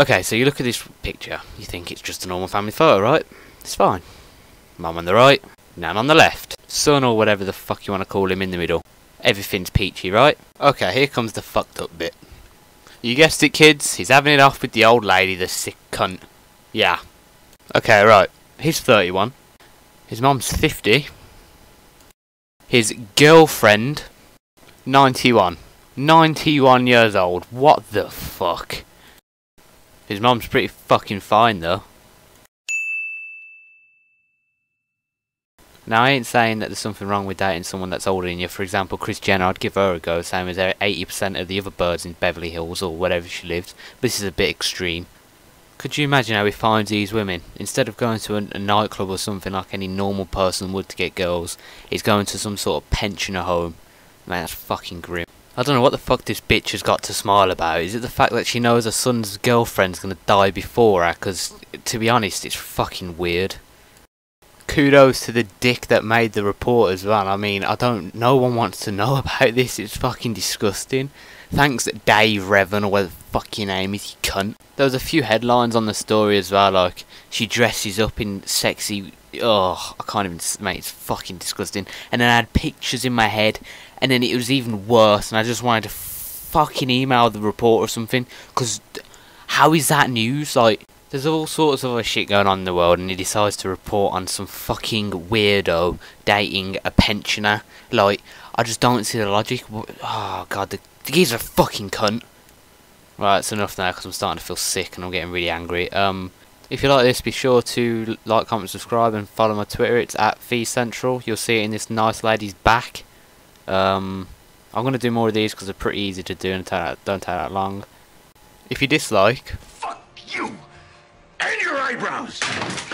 Okay, so you look at this picture, you think it's just a normal family photo, right? It's fine. Mum on the right, Nan on the left, son or whatever the fuck you want to call him in the middle. Everything's peachy, right? Okay, here comes the fucked up bit. You guessed it, kids. He's having it off with the old lady, the sick cunt. Yeah. Okay, right. He's 31. His mum's 50. His girlfriend, 91. 91 years old. What the fuck? His mum's pretty fucking fine, though. Now, I ain't saying that there's something wrong with dating someone that's older than you. For example, Kris Jenner, I'd give her a go, same as 80% of the other birds in Beverly Hills or wherever she lives. This is a bit extreme. Could you imagine how he finds these women? Instead of going to a, a, nightclub or something like any normal person would to get girls, he's going to some sort of pensioner home. Man, that's fucking grim. I don't know what the fuck this bitch has got to smile about. Is it the fact that she knows her son's girlfriend's gonna die before her? Because, to be honest, it's fucking weird kudos to the dick that made the report as well. I mean, I don't. No one wants to know about this. It's fucking disgusting. Thanks, Dave Revan, or whatever fuck your name is, you cunt. There was a few headlines on the story as well, like she dresses up in sexy. Oh, I can't even. Mate, it's fucking disgusting. And then I had pictures in my head, and then it was even worse. And I just wanted to fucking email the report or something, because how is that news? Like, there's all sorts of other shit going on in the world, and he decides to report on some fucking weirdo dating a pensioner. Like, I just don't see the logic. Oh god, the, the geezer's a fucking cunt. Right, it's enough now because I'm starting to feel sick and I'm getting really angry. Um, if you like this, be sure to like, comment, subscribe, and follow my Twitter. It's at Fee Central. You'll see it in this nice lady's back. Um, I'm gonna do more of these because they're pretty easy to do and don't take that long. If you dislike, eyebrows.